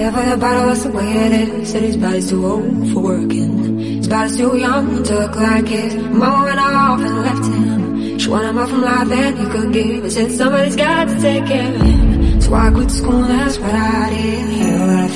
Ever the bottle, that's the way it is. Said his body's too old for working. His body's too young to look like his. Mama went off and left him. She wanted more from life than he could give. And said somebody's got to take care of him. So I quit school, and that's what I did.